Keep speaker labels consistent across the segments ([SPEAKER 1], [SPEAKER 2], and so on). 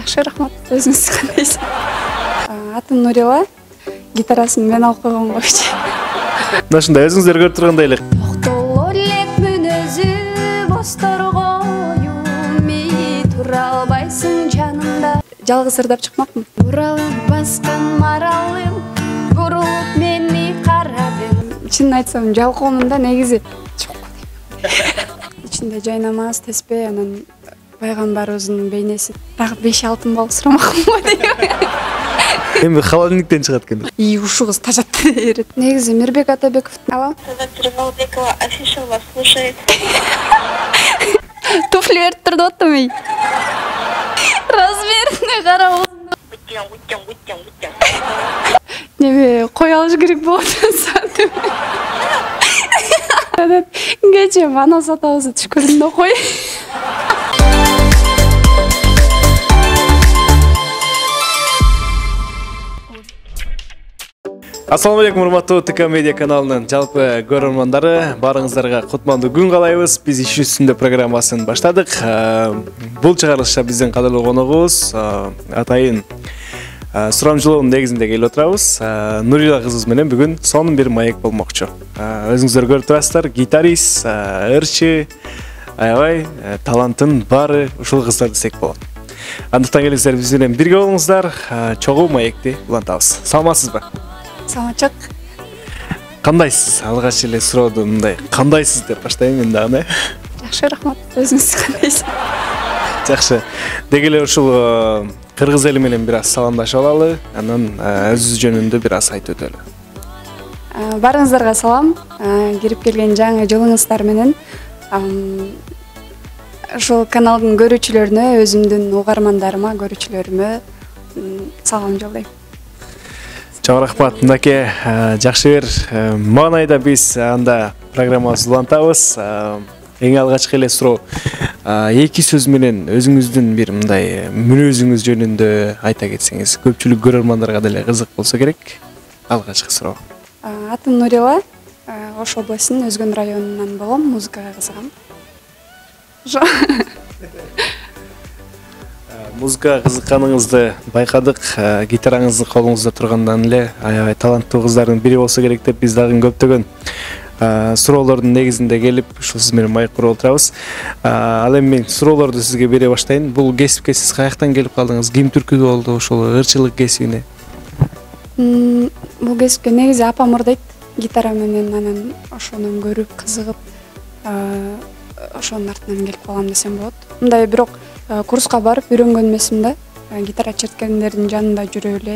[SPEAKER 1] жакшы рахмат. Өзүңүз кандайсыз атым нурила. Гитарасын мен алып койгон койчу
[SPEAKER 2] мына ушундай өзүңүздөр көрүп тургандай эле
[SPEAKER 1] токтоло элек мүнөзү бозторгою мени тура албайсың жанымда. Жалгыз ырдап чыкмакмын уралып баскан маралым. Бурулуп мени карадың чынын айтсам жалкоомун да негизи ичинде жай намаз теспе анан пайгамбарыбыздын бейнеси дагы беш алтын балл сурамакмын го дейм
[SPEAKER 2] эми холодильниктен чыгат экен
[SPEAKER 1] и ушул кыз тажатты дей берет негизи мирбек атабеков алло
[SPEAKER 3] Рыбалбекова офишал вас слушает.
[SPEAKER 1] туфли размерине карап
[SPEAKER 3] Уйдем, уйдем, уйдем, уйдем.
[SPEAKER 1] неме кое алыш керек болуп атат анан кечээ манас атабызды түш көрдүм да кой
[SPEAKER 2] ассалому алейкум урматтуу тк медиа каналынын жалпы көрөрмандары баарыңыздарга кутмандуу күн каалайбыз биз иш үстүндө программасын баштадык Э, бул чыгарылышта биздин кадырлуу коногубуз э, атайын э, сурамжылоонун негизинде келип отурабыз нурила кызыбыз менен бүгүн сонун бир маек болмокчу өзүңүздөр көрүп турасыздар гитарист ырчы аябай таланттын баары ушул кыздар десек болот андыктан келиңиздер биз менен бирге болуңуздар чогуу маекти улантабыз саламатсызбы
[SPEAKER 1] саламатчок
[SPEAKER 2] кандайсыз? Алгач эле сурооду мындай кандайсыз деп баштайм мен дагы э
[SPEAKER 1] жакшы рахмат. Өзүңүз кандайсыз.
[SPEAKER 2] Жакшы. Деги эле ушул э, кыргыз эли менен бир аз саламдашып алалы анан э, өзүбүз жөнүндө бир аз айтып өтөлү.
[SPEAKER 1] Э, баарыңыздарга салам. Кирип келген жаңы жылыңыздар менен. Ушул каналдын көрүүчүлөрүнө өзүмдүн угармандарыма көрүүчүлөрүмө салам жолдойм
[SPEAKER 2] чоң рахмат. Мынакей э, жакшы бир э, маанайда биз анда программабызды улантабыз Э, эң алгачкы эле суроо э, эки сөз менен өзүңүздүн бир мындай э, мүнөзүңүз жөнүндө айта кетсеңиз көпчүлүк көрөрмандарга деле кызык болсо керек. Алгачкы суроо
[SPEAKER 1] Э, атым нурила. Э, ош областынын өзгөн районунан болгом музыкага кызыгам ошо
[SPEAKER 2] музыкага кызыкканыңызды байкадык Э, гитараңызды колуңузда тургандан эле аябай таланттуу кыздардын бири болсо керек деп биз дагы көптөгөн э, суроолордун негизинде келип ушул сиз менен маек куруп отурабыз Э, ал эми мен суроолорду сизге бере баштайын. Бул кесипке сиз каяктан келип калдыңыз? Ким түрткү болду ушул ырчылык кесибине
[SPEAKER 1] М, бул кесипке негизи апам ырдайт. Гитара менен анан ошондон көрүп кызыгып ошонун артынан келип калгам десем болот. Мындай бирок курска барып үйрөнгөн эмесмин да Э, гитара черткендердин жанында жүрүп эле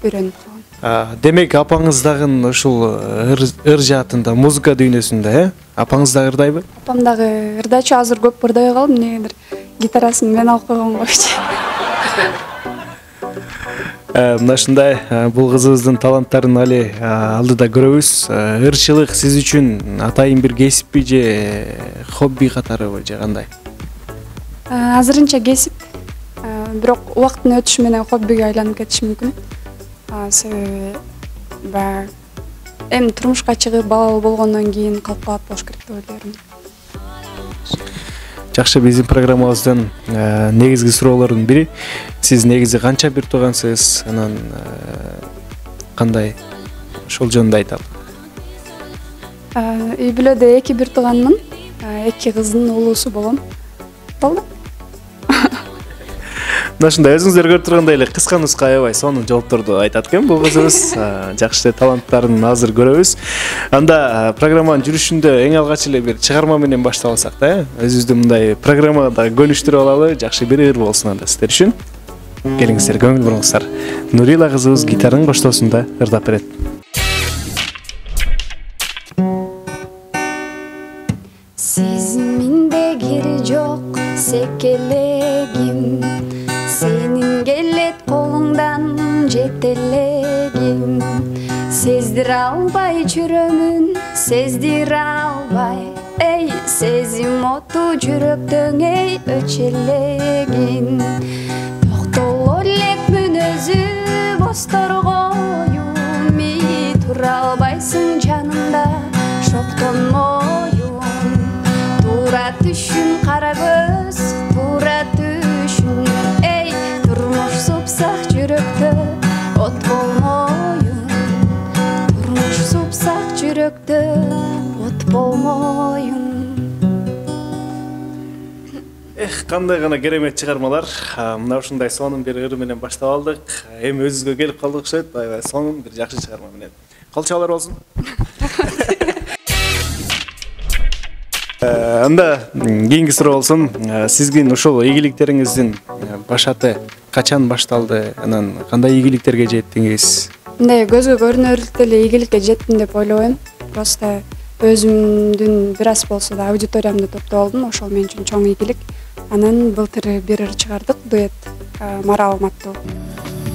[SPEAKER 1] үйрөнүп калгам
[SPEAKER 2] Э, демек апаңыз дагы ушул ыр ыр жаатында музыка дүйнөсүндө э апаңыз дагы ырдайбы
[SPEAKER 1] апам дагы ырдачу азыр көп ырдабай калдым эмнегедир гитарасын мен алып койгон койчу
[SPEAKER 2] Э, мына ушундай э, бул кызыбыздын таланттарын али э, алдыда көрөбүз. Э, ырчылык сиз үчүн атайын бир кесиппи же э, хобби катарыбы же кандай?
[SPEAKER 1] Э, азырынча кесип Э, бирок убакыттын өтүшү менен хоббиге айланып кетиши мүмкүн. Себеби баягы эми турмушка чыгып балалуу болгондон кийин калп болуш керек деп ойлойм.
[SPEAKER 2] Жакшы биздин программабыздын э, негизги суроолорунун бири. Сиз негизи канча бир туугансыз анан э, кандай ошол жөнүндө айталы
[SPEAKER 1] Э, үй бүлөдө эки бир тууганмын. Э, эки кыздын уулусу болом. Болду
[SPEAKER 2] мына ушундай өзүңүздөр көрүп тургандай эле кыска нуска аябай сонун жоопторду айтат экен бул кызыбыз Э, жакшы таланттарын азыр көрөбүз анда э, программанын жүрүшүндө эң алгач эле бир чыгарма менен баштап алсак да э өзүбүздү мындай программада көнүштүрүп алалы жакшы бир ыр болсун анда сиздер үчүн келиңиздер көңүл буруңуздар нурила кызыбыз гитаранын коштоосунда ырдап берет
[SPEAKER 1] сезиминде кири жок секелегим жетелегим сездире албай жүрөмүн сездире албай эй сезим оту жүрөктөң эй өчөлегин токтоло элек мүнөзү бозторгою мени тура албайсың жанымда шоктон моюн туура түшүн болмайын эх
[SPEAKER 2] кандай гана керемет чыгармалар мына ушундай сонун бир ыры менен баштап алдык эми өзүбүзгө келип калды окшойт аябай сонун бир жакшы чыгарма менен кол болсун ә, анда кийинки суроо болсун ә, сиздин ушул ийгиликтериңиздин ә, башаты качан башталды анан кандай ийгиликтерге жеттиңиз
[SPEAKER 1] мындай көзгө көрүнөрлүк деле ийгиликке жеттим деп ойлобойм просто өзүмдүн бир аз болсо да аудиториямды топтоп алдым ошол мен үчүн чоң ийгилик анан былтыр бир ыр чыгардык дуэт маралым аттуу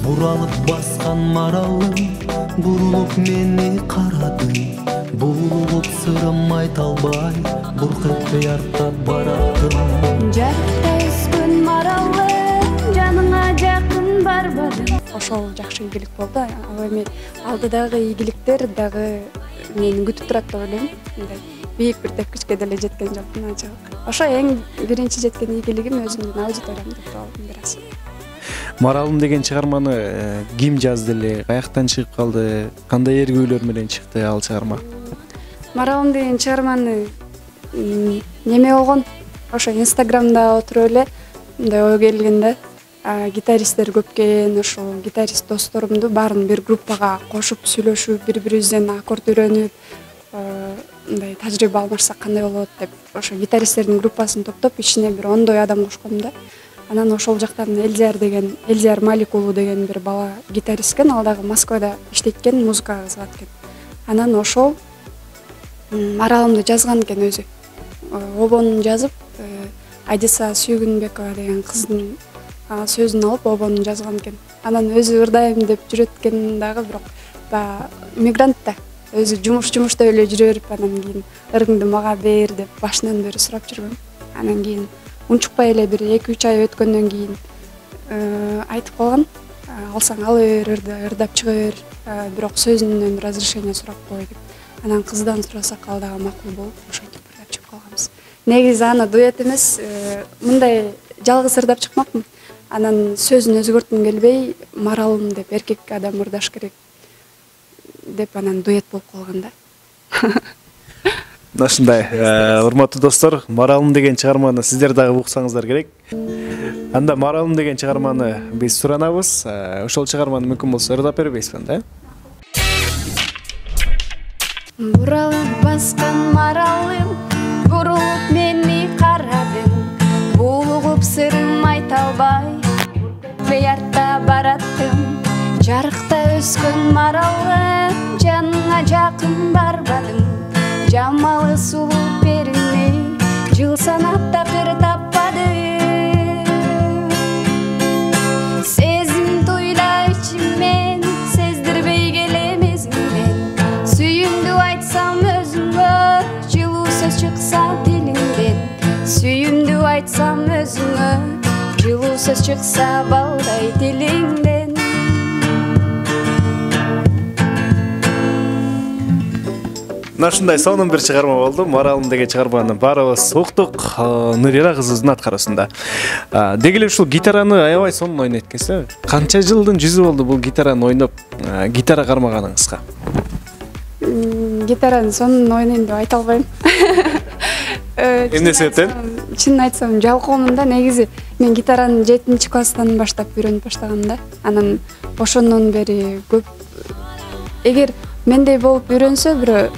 [SPEAKER 4] буралып баскан маралым бурулуп мени карады булугуп сырым айта албай бурк этпей артта бараттым
[SPEAKER 1] жарыкта өскөн маралым жаныңа жакын барбадым ошол жакшы ийгилик болду ал эми алдыдагы ийгиликтер дагы мени күтүп турат деп ойлойм мындай бийик бир тепкичке деле жеткен жокмун анчалык ошо эң биринчи жеткен ийгилигим өзүмдүн аудиториямды топтоп алдым бир аз
[SPEAKER 2] маралым деген чыгарманы э, ким жазды эле каяктан чыгып калды кандай эргүүлөр менен чыкты ал чыгарма
[SPEAKER 1] маралым деген чыгарманы неме болгон ошо инстаграмда отуруп эле мындай ой келген да гитаристтер көп экен ошол гитарист досторумду баарын бир группага кошуп сүйлөшүп бири бирибизден аккорд үйрөнүп э, мындай тажрыйба алмашсак кандай болот деп ошо гитаристтердин группасын топтоп ичине бир ондой адам кошком да. Анан ошол жактан элдияр деген элдияр малик уулу деген бир бала гитарист экен ал дагы москвада иштейт экен музыкага кызыгат экен. Анан ошол маралымды жазган экен өзү. Э, обонун жазып э, айдиса сүйгүнбекова деген кыздын сөзүн алып обонун жазган экен. Анан өзү ырдайм деп жүрөт экен дагы бирок баягы мигрант да. Өзү жумуш жумуш деп эле жүрө берип анан кийин ырыңды мага бер деп башынан бери сурап жүргөм анан кийин унчукпай эле бир эки үч ай өткөндөн кийин э, айтып калган. «А, алсаң ала бер ырды ырдап чыга бер бирок сөзүнөн разрешение сурап кой деп. Анан кыздан сурасак ал дагы макул болуп ошентип ырдап чыгып калганбыз. Негизи аны дуэт эмес э, мындай жалгыз ырдап чыкмакмын анан сөзүн өзгөрткүм келбей маралым деп эркек адам ырдаш керек деп анан дуэт болуп калган да.
[SPEAKER 2] Мына ушундай э, урматтуу достор маралым деген чыгарманы сиздер дагы уксаңыздар керек. Анда маралым деген чыгарманы биз суранабыз. Э, ошол чыгарманы мүмкүн болсо ырдап бербейсизби анда. Э?
[SPEAKER 1] буралып баскан маралым бурулуп мени карадың булугуп сырым айта албай этпей артта бараттым жарыкта өскөн маралым жаныңа жакын барбадым жамалы сулуу перине жыл санап такыр айтсам өзүңө жылуу сөз чыкса балдай тилиңден.
[SPEAKER 2] Мына ушундай сонун бир чыгарма болду. Маралым деген чыгарманы баарыбыз уктук. Э, нурира кызыбыздын аткаруусунда А, деги эле ушул гитараны аябай сонун ойнойт экенсиз э? Канча жылдын жүзү болду бул гитараны ойноп э, гитара кармаганыңызга?
[SPEAKER 1] Гитараны сонун ойнойм деп айта албайм. Э,
[SPEAKER 2] Эмне себептен?
[SPEAKER 1] Чынын айтсам жалкоомун да негизи. Мен гитараны жетинчи класстан баштап үйрөнүп баштагам да. Анан ошондон бери көп эгер мендей болуп үйрөнсө бирөө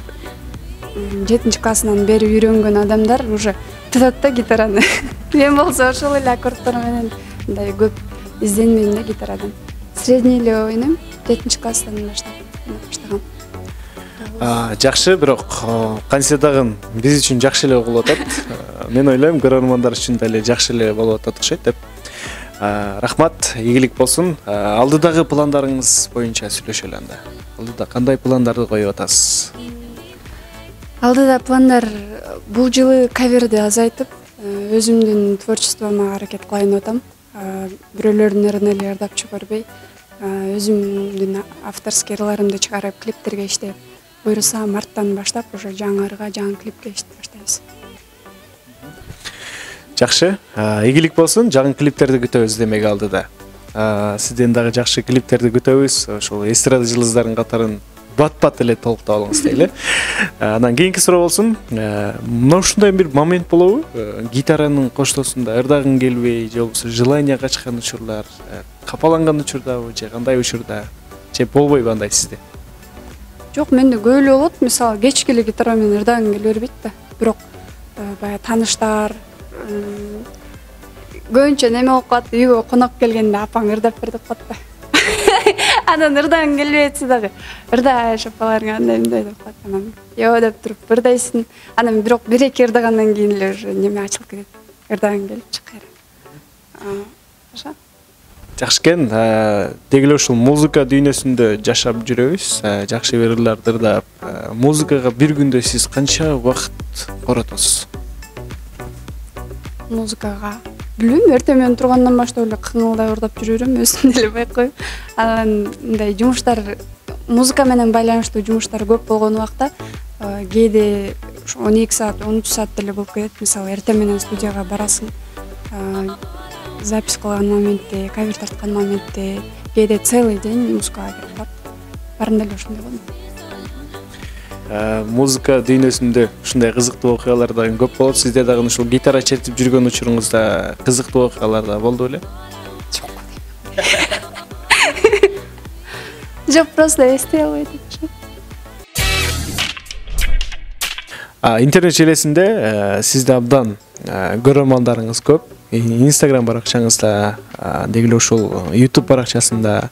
[SPEAKER 1] жетинчи классынан бери үйрөнгөн адамдар уже тутат да гитараны. Мен болсо ошол эле аккордтор менен мындай көп изденбейм да гитарадан. Средний эле ойнойм жетинчи класстан баштап
[SPEAKER 2] жакшы бирок кантсе дагы биз үчүн жакшы эле угулуп атат. Мен ойлойм көрөрмандар үчүн деле жакшы эле болуп атат окшойт деп. Рахмат ийгилик болсун алдыдагы пландарыңыз боюнча сүйлөшөлү анда алдыда кандай пландарды коюп атасыз?
[SPEAKER 1] Алдыда пландар бул жылы каверди азайтып өзүмдүн творчествомо аракет кылайын деп атам бирөөлөрдүн ырын эле ырдап чыга бербей өзүмдүн авторский ырларымды чыгарып клиптерге иштеп буюрса марттан баштап уже жаңы ырга жаңы клипке иштеп баштайбыз
[SPEAKER 2] жакшы ийгилик болсун жаңы клиптерди күтөбүз демек алдыда. А, сизден дагы жакшы клиптерди күтөбүз ошол эстрада жылдыздарын катарын бат бат эле толуктап алыңыз дейли анан кийинки суроо болсун мына ушундай бир момент болобу. Гитаранын коштоосунда ырдагың келбей же болбосо желание качкан учурлар капаланган учурдабы же кандай учурда же болбойбу андай сизде
[SPEAKER 1] жок менде көп эле болот. Мисалы кечки эле гитара менен ырдагым келе бербейт да. Бирок э, баягы тааныштар көбүнчө неме болуп калат үйгө конок келгенде апаң ырдап бер деп коет да. Анан ырдагың келбей атса дагы ырдайшы апаларың андай мындай деп коет анан жо деп туруп ырдайсың. Анан бирок бир эки ырдагандан кийин эле уже неме ачылып кетет? Ырдагың келипчи кайра ошо
[SPEAKER 2] жакшы экен Э, деги эле ушул музыка дүйнөсүндө жашап жүрөбүз. Э, жакшы ырларды ырдап э, музыкага бир күндө сиз канча убакыт коротосуз
[SPEAKER 1] музыкага билбейм эртең менен тургандан баштап эле кыңылдап ырдап жүрө берем өзүм деле байкойм. Анан мындай жумуштар музыка менен байланыштуу жумуштар көп болгон убакта кээде ушу он эки саат он үч саат деле болуп кетет мисалы эртең менен студияга барасың запись кылган моментте кавер тарткан моментте кээде целый день музыкага кетип калат баарында эле ошондой болот
[SPEAKER 2] Э, музыка дүйнөсүндө ушундай кызыктуу окуялар дагы көп болот. Сизде дагы ушул гитара чертип жүргөн учуруңузда кызыктуу окуялар да болду беле
[SPEAKER 1] жок. Просто эстей албайт ошо
[SPEAKER 2] А, интернет желесинде э, сизде абдан э, көрөрмандарыңыз көп инстаграм баракчаңызда деги эле ушул ютуб баракчасында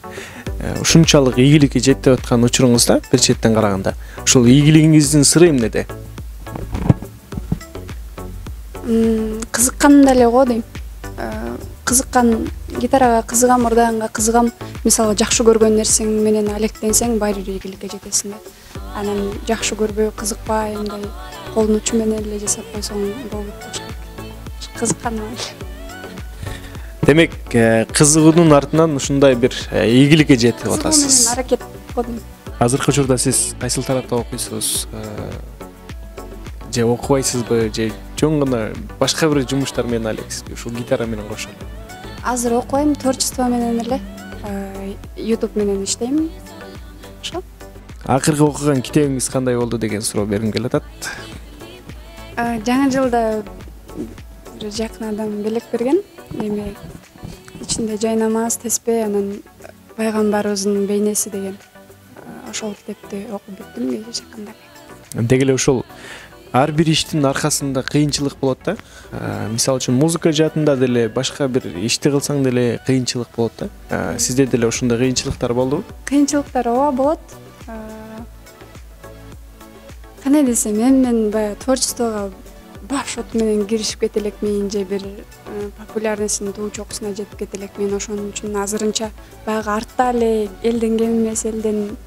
[SPEAKER 2] э, ушунчалык ийгиликке жетип аткан учуруңузда бир четтен караганда. Ушул ийгилигиңиздин сыры эмнеде
[SPEAKER 1] кызыкканымда эле го дейм. Э, кызыккан гитарага кызыгам ырдаганга кызыгам. Мисалы жакшы көргөн нерсең менен алектенсең баары бир ийгиликке жетесиң да. Анан жакшы көрбөй кызыкпай мындай колдун учу менен эле жасап койсоң керек кызыкканыма эле
[SPEAKER 2] демек кызыгуунун артынан ушундай бир ийгиликке жетип атасыз
[SPEAKER 1] аракет дейм
[SPEAKER 2] азыркы учурда сиз кайсыл тарапта окуйсуз же окубайсызбы же жөн гана башка бир жумуштар менен алексизби ушул гитара менен кошо
[SPEAKER 1] азыр окубайм творчество менен эле ютуб менен иштейм ошо
[SPEAKER 2] акыркы окуган китебиңиз кандай болду деген суроо бергим келип атат
[SPEAKER 1] жаңы жылда бир жакын адам белек берген эме ичинде жай намаз теспе анан пайгамбарыбыздын бейнеси деген Э, ошол китепти окуп бүттүм жакында.
[SPEAKER 2] Деги эле ушул ар бир иштин аркасында кыйынчылык болот да. Э, мисалы үчүн музыка жаатында деле башка бир ишти кылсаң деле кыйынчылык болот да. Э, сизде деле ушундай кыйынчылыктар болдубу
[SPEAKER 1] кыйынчылыктар ооба болот. Э, кандай десем эми мен баягы творчествого от менен киришип кете элекмин же бир э, популярностьтин туу чокусуна жетип кете элекмин ошон үчүн азырынча баягы артта эле элден кем эмес элден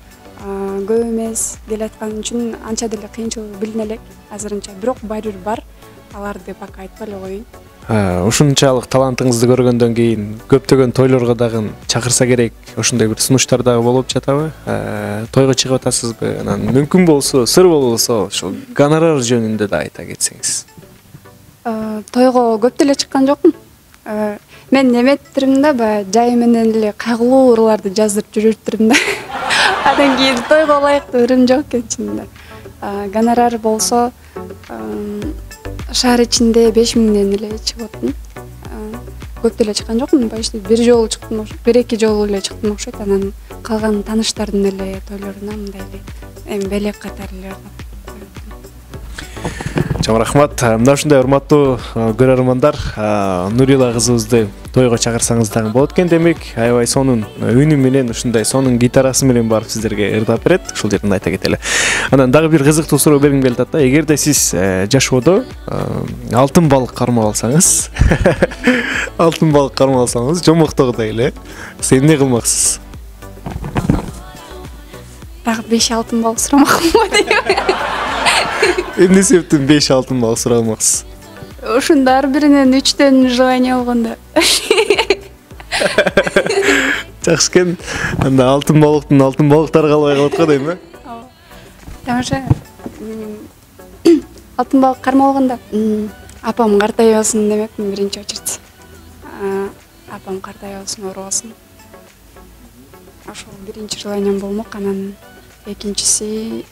[SPEAKER 1] көп эмес келе аткан үчүн анча деле кыйынчылыгы билине элек азырынча. Бирок баары бир бар аларды пока айтпай эле коеюн.
[SPEAKER 2] Ушунчалык талантыңызды көргөндөн кийин көптөгөн тойлорго дагы чакырса керек ошондой бир сунуштар дагы болуп жатабы. Тойго чыгып атасызбы? Анан мүмкүн болсо сыр болбосо ошол гонорар жөнүндө да айта кетсеңиз
[SPEAKER 1] тойго көп деле чыккан жокмун. Э, мен неметиптирмин да баягы жай менен эле кайгылуу ырларды жаздырып жүрүптүрмүн да. Андан кийин тойго ылайыктуу ырым жок экен чынында Э, гонорар болсо шаар ичинде беш миңден эле чыгып аттым Э, көп деле чыккан жокмун почти бир жолу чыктым бир эки жолу эле чыктым окшойт. Анан калган тааныштардын эле тойлоруна мындай эле эми белек катары эле
[SPEAKER 2] чоң рахмат. Э, мына ушундай урматтуу э, көрөрмандар э, нурила кызыбызды тойго чакырсаңыз дагы болот экен демек аябай сонун үнү менен ушундай сонун гитарасы менен барып сиздерге ырдап берет ушул жерден айта кетели анан дагы бир кызыктуу суроо бергим келип атат да эгерде сиз э, жашоодо э, алтын балык кармап алсаңыз алтын балык кармап алсаңыз жомоктогудай эле сиз эмне кылмаксыз?
[SPEAKER 1] Дагы беш алтын балык сурамакмынбы дейм
[SPEAKER 2] эмне себептен беш алтын балык сурамаксыз
[SPEAKER 1] ушунда ар биринен үчтөн желание болгондо
[SPEAKER 2] жакшы экен анда алтын балыктын алтын балыктары калбай калат го дейм э
[SPEAKER 1] тамаша М, алтын балык кармалганда апам картайбасын демекмин биринчи очередь апам картайбасын оорубасын ошол биринчи желанием болмок анан экинчиси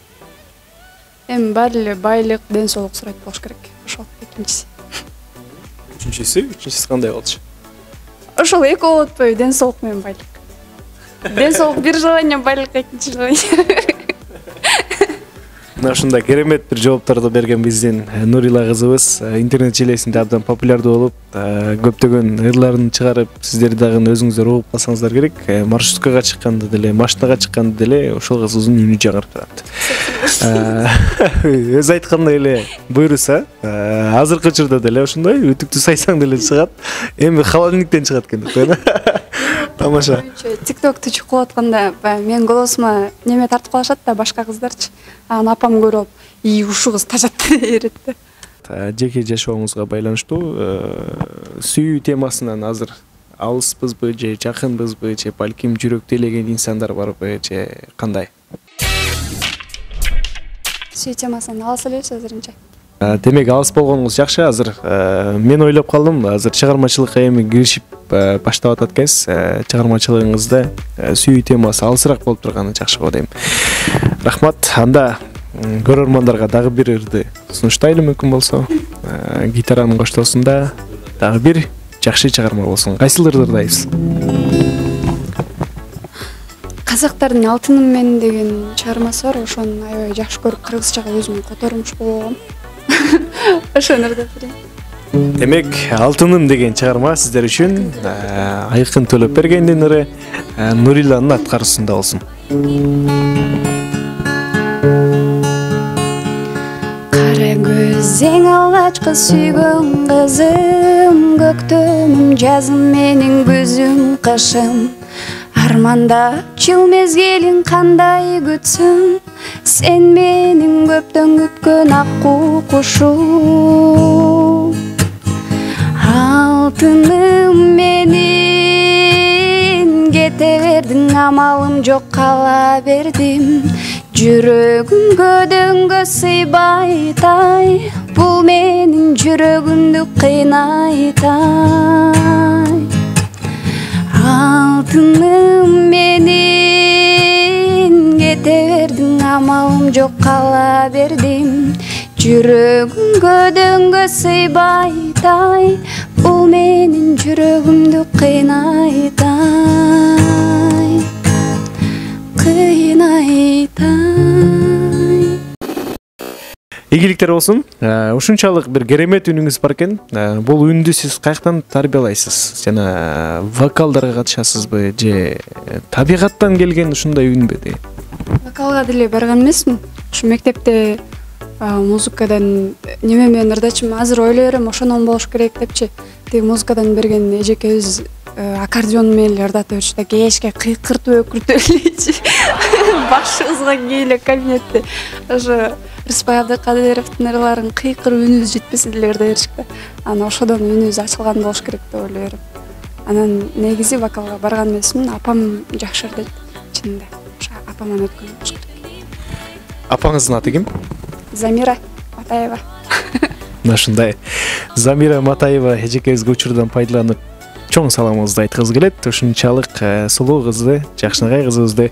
[SPEAKER 1] эми баары эле байлык ден соолук сурайт болуш керек. Ошол экинчиси.
[SPEAKER 2] Үчүнчүсү? Үчүнчүсү кандай болчу?
[SPEAKER 1] Ошол экөө болуп атпайбы ден соолук менен байлык. Ден соолук бир желание байлык экинчи желание
[SPEAKER 2] ушундай керемет бир жоопторду берген биздин э, нурила кызыбыз э, интернет желесинде абдан популярдуу болуп э, көптөгөн ырларын чыгарып сиздер дагы өзүңүздөр угуп калсаңыздар керек. Маршруткага чыкканда деле машинага чыкканда деле ошол кызыбыздын үнү жаңырып турат өзү айткандай эле буюрса азыркы учурда деле ошондой үтүктү сайсаң деле чыгат эми холодильниктен чыгат экен деп коеюн тамаша.
[SPEAKER 1] Тик токту чукулуп атканда баягы менин голосума неме тартып калышат да башка кыздарчы анан апам көрүп алып ии ушул кыз тажатты дей берет да
[SPEAKER 2] жеке жашооңузга байланыштуу сүйүү темасынан азыр алыспызбы же жакынбызбы же балким жүрөктү элеген инсандар барбы же кандай?
[SPEAKER 1] Сүйүү темасынан алыс элебиз азырынча.
[SPEAKER 2] Демек алыс болгонуңуз жакшы азыр мен ойлоп калдым азыр чыгармачылыкка эми киришип баштап атат экенсиз чыгармачылыгыңызда сүйүү темасы алысыраак болуп турганы жакшы го дейм рахмат. Анда көрөрмандарга дагы бир ырды сунуштайлы мүмкүн болсо гитаранын коштоосунда дагы бир жакшы чыгарма болсун кайсыл ырды ырдайбыз
[SPEAKER 1] казактардын алтыным мен деген чыгармасы бар. Ошону аябай жакшы көрүп кыргызчага өзүм котормуш алгам ошону ырдап берейин
[SPEAKER 2] демек алтыным деген чыгарма сиздер үчүн айкын төлөпбергендин ыры нуриланын аткаруусунда болсун.
[SPEAKER 1] Кара көз эң алгачкы сүйгөн кызым көктөмүм жазым менин күзүм кышым. Армандап жыл мезгилин кандай күтсөм сен менин көптөн күткөн акку кушум алтыным менин кете бердиң амалым жок кала бердим. Жүрөгүм көдөңгө сыйбайт ай бул менин жүрөгүмдү кыйнайт ай алтыным менин кете бердиң амалым жок кала бердим жүрөгүм көдөңгө сыйбайт ай бул менин жүрөгүмдү кыйнайт ай кыйнайт ай
[SPEAKER 2] ийгиликтер болсун. Ушунчалык бир керемет үнүңүз бар экен бул үндү сиз каяктан тарбиялайсыз? Жана вокалдарга катышасызбы же табигаттан келген ушундай үнбү
[SPEAKER 1] вокалга деле барган эмесмин. Ушу мектепте музыкадан неме менен ырдачумун азыр ойлой берем ошондон болуш керек депчи. Тиги музыкадан берген эжекебиз аккордеон менен эле ырдата берчү да кечке кыйкыртып өкүртүп элечи башыбызга кийин эле кабинетте. Ошо рыспай абдыкадыровдун ырларын кыйкырып үнүбүз жетпесе деле ырдай да анан ошодон үнүбүз ачылган болуш керек деп ойлой берем анан негизи вокалга барган эмесмин апам жакшы ырдайт чынында ошо апаман өткөн болуш керек.
[SPEAKER 2] Апаңыздын аты ким?
[SPEAKER 1] Замира матаева.
[SPEAKER 2] Мына ушундай замира матаева эжекебизге учурдан пайдаланып чоң саламыбызды айткыбыз келет ушунчалык сулуу кызды жакшынакай кызыбызды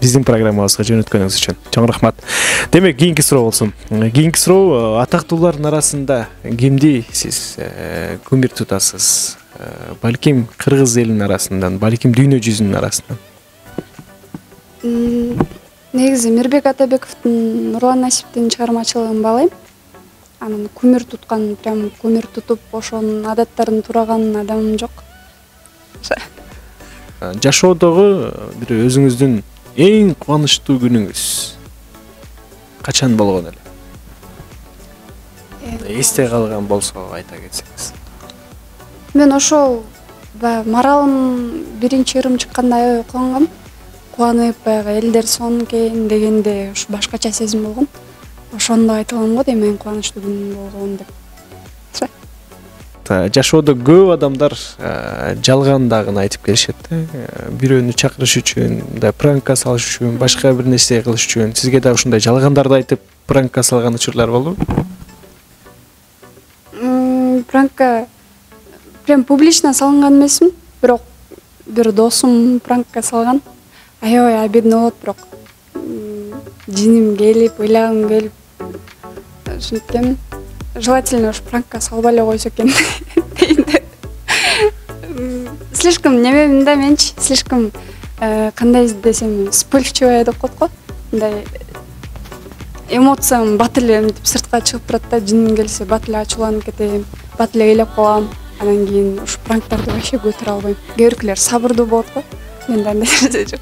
[SPEAKER 2] биздин программабызга жөнөткөнүңүз үчүн чоң рахмат демек кийинки суроо болсун кийинки суроо атактуулардын арасында кимди сиз кумир тутасыз балким кыргыз элинин арасынан балким дүйнө жүзүнүн арасынан
[SPEAKER 1] негизи мирбек атабековдун нурлан насиптин чыгармачылыгын баалайм. Анан кумир туткан прям кумир тутуп ошонун адаттарын туураган адамым жок.
[SPEAKER 2] Жашоодогу бир өзүңүздүн эң кубанычтуу күнүңүз? Качан болгон эле? Эсте калган болсо айта кетсеңиз.
[SPEAKER 1] мен ошол баягы маралым биринчи ырым чыкканда аябай кубангам кубанып баягы элдер сонун экен дегенде ушу башкача сезим болгон. Ошондо айтылган го дейм эң кубанычтуу күн болгон деп
[SPEAKER 2] жашоодо көп адамдар жалгандагын айтып келишет да бирөөнү чакырыш үчүн мындай пранкка салыш үчүн башка бир нерсе кылыш үчүн сизге дагы ушундай жалгандарды айтып пранкка салган учурлар болдубу
[SPEAKER 1] пранкка прям публично салынган эмесмин бирок бир досум пранкка салган аябай обидно болот бирок жиним келип ыйлагым келип ушинтип экен желательно ушу пранкка салбай эле койсо экен дейм да М, слишком немемин да менчи слишком э, кандай десем вспыльчивая деп коет го мындай эмоциям бат эле мынтип сыртка чыгып турат да жиним келсе бат эле ачууланып кетем бат эле ыйлап калам анан кийин ушу пранктарды вообще көтөрө албайм кээ биркилер сабырдуу болот го менде андай нерсе жок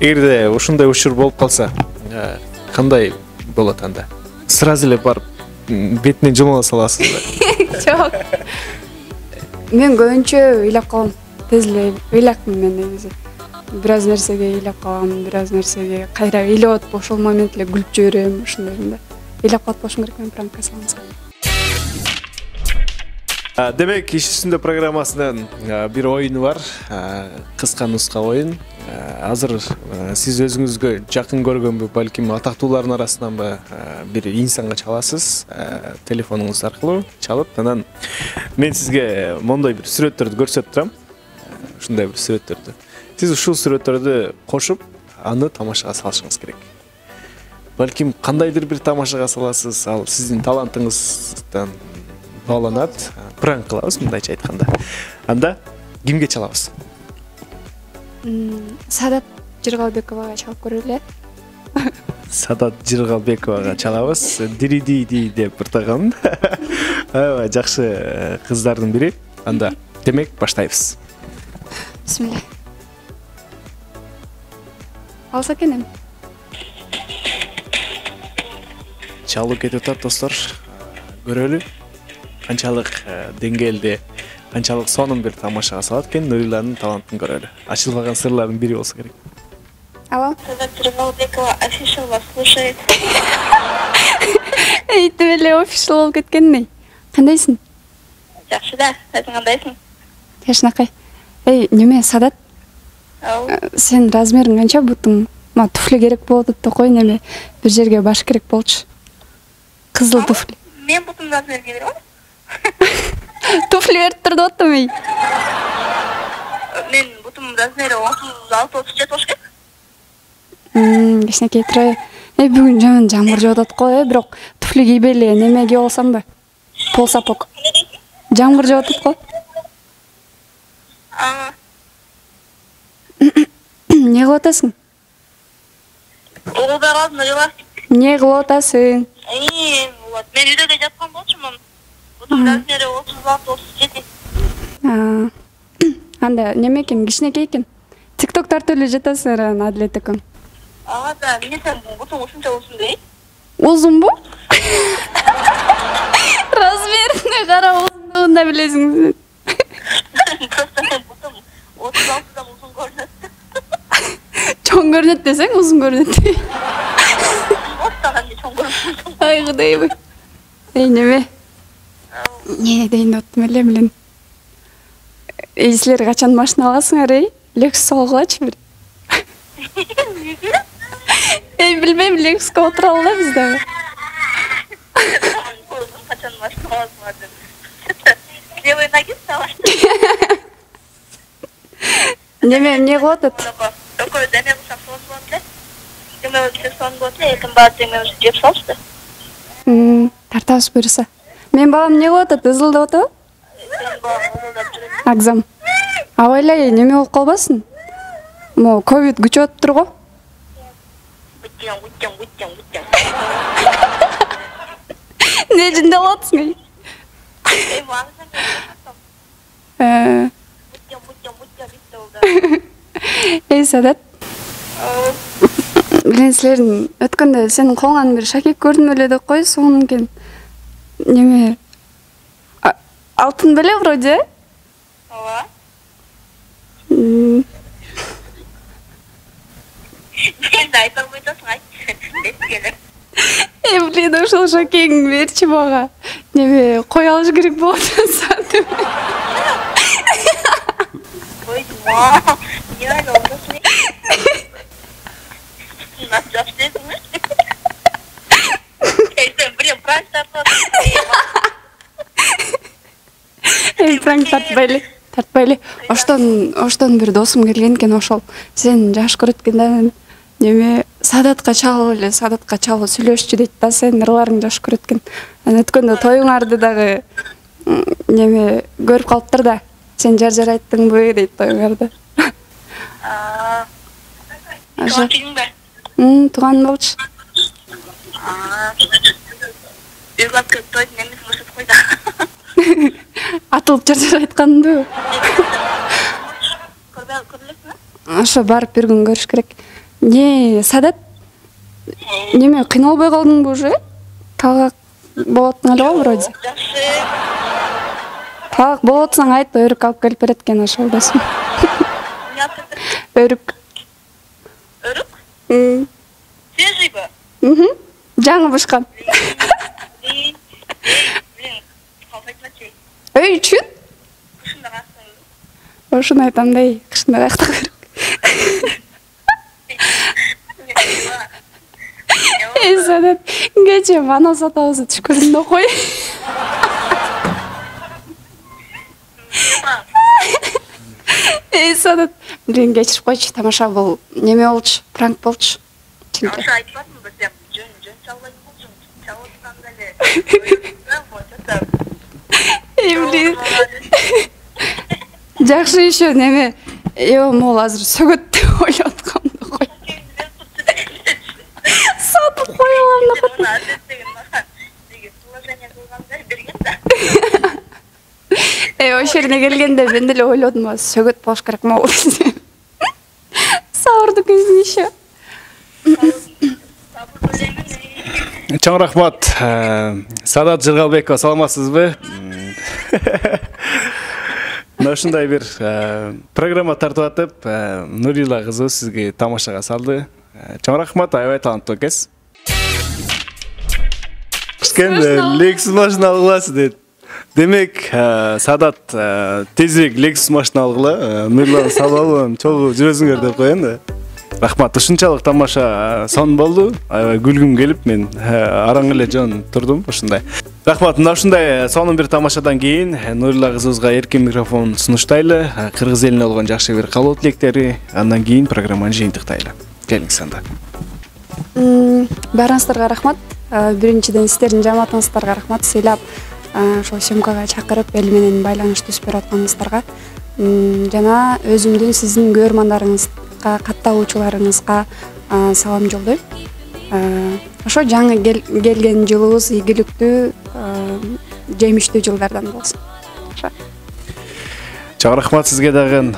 [SPEAKER 2] эгерде ушундай учур болуп калса. Э, кандай болот анда? Сразу эле барып м, бетине жумала саласызбы
[SPEAKER 1] жок мен көбүнчө ыйлап калам тез ыйлакмын мен негизи бир аз нерсеге ыйлап калам бир аз нерсеге кайра ыйлап атып ошол момент эле күлүп жиберем ошондоймун да ыйлап калат болушум керек мен пранкка салынса.
[SPEAKER 2] А, демек иш үстүндө программасынын а, бир оюну бар. Кыска нуска А, азыр сиз өзүңүзгө жакын көргөнбү балким атактуулардын арасынанбы а, бир инсанга чаласыз а, телефонуңуз аркылуу чалып анан мен сизге мондой бир сүрөттөрдү көрсөтүп турам ушундай бир сүрөттөрдү сиз ушул сүрөттөрдү кошуп аны тамашага салышыңыз керек. Балким кандайдыр бир тамашага саласыз ал сиздин талантыңыздан бааланат пранк кылабыз мындайча айтканда анда кимге чалабыз
[SPEAKER 1] М, саадат жыргалбековага чалып көрөлү э
[SPEAKER 2] садат жыргалбековага чалабыз дириди ди деп ыртаган аябай жакшы кыздардын бири анда демек баштайбыз
[SPEAKER 1] бисмилля алса экен эми
[SPEAKER 2] чалуу кетип атат достор көрөлү канчалык деңгээлде канчалык сонун бир тамашага салат экен нуриланын талантын көрөлү ачылбаган сырлардын бири болсо керек
[SPEAKER 1] алло
[SPEAKER 3] Садат Жиргалбекова офишал вас слушает.
[SPEAKER 1] эйтип эле офишал болуп кеткен эй кандайсың
[SPEAKER 3] Жакшы да, өзүң кандайсың?
[SPEAKER 1] жакшынакай эй неме Э, сенин размериң канча бутуң мага туфли керек болуп атат да кой неме бир жерге баш керек болчу кызыл туфли
[SPEAKER 3] мен бутум размерге берем.
[SPEAKER 1] Туфли берип тур деп аттым эй
[SPEAKER 3] Мен бутум размери 36 37 болуш керек.
[SPEAKER 1] Кичинекей турай эй бүгүн жаман жамгыр жаап атат го э бирок туфли кийбей эле неме кийип алсамбы пол сапог жамгыр жаап атат го эмне кылып атасың
[SPEAKER 3] угулдай калдым Нурила.
[SPEAKER 1] эмне кылып атасың.
[SPEAKER 3] Мен үйдө эле жаткан болчумун. Бутум размери 36 37.
[SPEAKER 1] А, анда неме экен кичинекей экен тикток тартып эле жатасыңар анан адилет экөөң
[SPEAKER 3] Ага да, эмне сен бутуң ушунча узун
[SPEAKER 1] узунбу размерине карап узундугун да билесиң
[SPEAKER 3] Просто мен бутум 36дан узун көрүнөт.
[SPEAKER 1] чоң көрүнөт десең узун көрүнөт
[SPEAKER 3] Оттан эмне чоң көрүнөт.
[SPEAKER 1] ай кудайбай эй неме эмне дейин деп аттым эле эй силер качан машина аласыңар эй лексус алгылачы бир эй билбейм лексуска отура дагы
[SPEAKER 3] Көрдүм качан машина аласыңар деп. Левый ноги вставать.
[SPEAKER 1] неме эмне кылып атат
[SPEAKER 3] Экөө деме кылсак сонун болот эле. Деме кылсак сонун болот эле, эртең баары демебизди жеп салышты.
[SPEAKER 1] Тартабыз буюрса менин балам эмне кылып атат ызылдап атабы агзам абайлай неме болуп калбасын могу ковид күчөп атыптыр го эмне атасың Э,
[SPEAKER 3] дейт да
[SPEAKER 1] эй садат
[SPEAKER 3] ол.
[SPEAKER 1] билем силердин өткөндө сенин колуңан бир шакек көрдүм эле деп кой сонун экен неме а- алтын беле вроде?
[SPEAKER 3] Ооба. Да айта албай атасың, айт. Эскеле.
[SPEAKER 1] э блин ошол шакегиңди берчи мага неме кой алыш керек болуп атат
[SPEAKER 3] Койдум. Ма, не албайсың? Нас жакшы десиңби? Эй, сен пранк
[SPEAKER 1] тартпай эле тартпай эле оштон оштон бир досум келген экен ошол. Сени жакшы көрөт экен да анан неме саадатка чалып эле саадатка чалып сүйлөшчү дейт да сенин ырларың жакшы көрөт экен анан өткөндө тоюңарды дагы неме көрүп калыптыр да. Сен жаржар айттыңбы дейт тоюңарды. Ошо. Тууганым болчу.
[SPEAKER 3] Келип тойдун эмесин көрсөтүп кой да.
[SPEAKER 1] атылып
[SPEAKER 3] Көрбөй көрүлөсүңбү?
[SPEAKER 1] ошо барып бир күн көрүш керек. Не саадат неме кыйналбай калдыңбы уже? Талак болуп аттың эле го вроде
[SPEAKER 3] Жакшы.
[SPEAKER 1] талак болуп атсаң айт өрүк алып келип берет экен ошол досум өрүк
[SPEAKER 3] Свежийбы?
[SPEAKER 1] мхм. жаңы бышкан
[SPEAKER 3] Эй, эй, блин, калпайтмачы.
[SPEAKER 1] үй үчүн
[SPEAKER 3] Кышында кастың.
[SPEAKER 1] ошону айтам да эй кышында каякта өрүк эй саадат кечээ манас сатабыз түш көрдүң кой эй саадат бирин кечирип койчу тамаша бул неме болчу пранк болчу чынтек
[SPEAKER 3] Ошо айтпадымбы сен жөн жөн. Чалып
[SPEAKER 1] блин жакшы еще неме? Эбо могул азыр сөгөт деп ойлоп аткамды кой сатып кое алам деп
[SPEAKER 3] да.
[SPEAKER 1] Э, ошол жерине келгенде мен деле ойлодум а сөгөт болуш керек могул десем сабырдыкү еще.
[SPEAKER 2] Чоң рахмат. Э, саадат жыргалбекова саламатсызбы? Мына ушундай бир э, программа тартып атып э, нурила кызыбыз сизге тамашага салды. Чоң рахмат аябай таланттуу экенсиз кичкене лексус машина алгыласыз дейт демек саадат э, тезирээк лексус машина алгыла. Нуриланы салып алып анан чогуу жүрөсүңөр деп коеюн да. Рахмат. Ушунчалык тамаша э, сон болду аябай күлгүм келип мен араң эле жөн турдум ушундай рахмат мына ушундай сонун бир тамашадан кийин нурила кызыбызга эркин микрофон сунуштайлы кыргыз элине болгон жакшы бир каалоо тилектери андан кийин программаны жыйынтыктайлы келиңиз анда
[SPEAKER 1] баарыңыздарга рахмат. Биринчиден сиздердин жамаатыңыздарга рахмат. Сыйлап ошол съемкага чакырып эл менен байланыш түзүп берип атканыңыздарга жана өзүмдүн сиздин катталуучуларыңызга салам жолдойм. Ошо жаңы кел- келген жылыбыз ийгиликтүү жемиштүү жылдардан болсун.
[SPEAKER 2] Чоң рахмат сизге дагы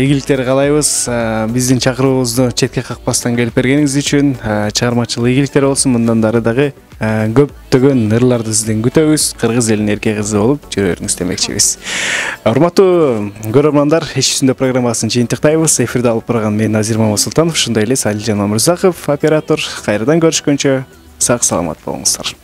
[SPEAKER 2] ийгиликтер каалайбыз. Биздин чакыруубузду четке какпастан келип бергениңиз үчүн чыгармачыл ийгиликтер болсун. Мындан дары дагы көптөгөн ырларды сизден күтөбүз. Кыргыз элинин эрке кызы болуп жүрө бериңиз демекчибиз. Урматтуу көрөрмандар иш жүзүндө программасын жыйынтыктайбыз. Эфирде алып барган мен назир мамасултанов ушундай эле салилжан омурзаков оператор. Кайрадан көрүшкөнчө сак саламат болуңуздар.